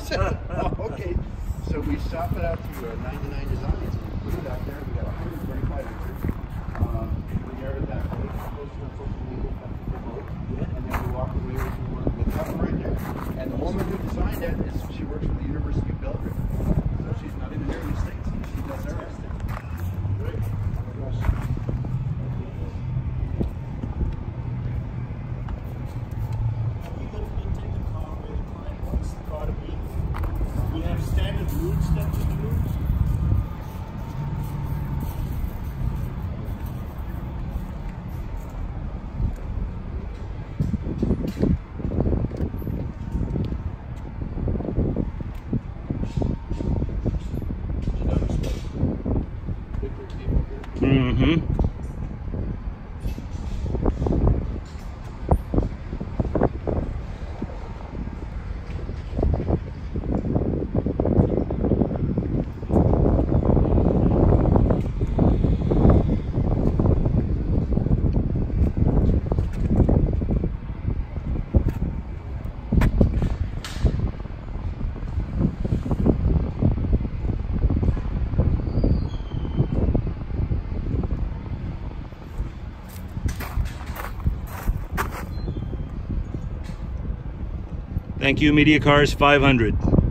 said, oh, okay. So we shop it out to uh, 99 designs. We put it out there. We got 135 acres. Um, we air it that way. Post it on social media. let people vote. And then we walk away with the that right there. And the woman who designed it is she works for the University of Belgrade. Mm-hmm. Thank you, Media Cars 500.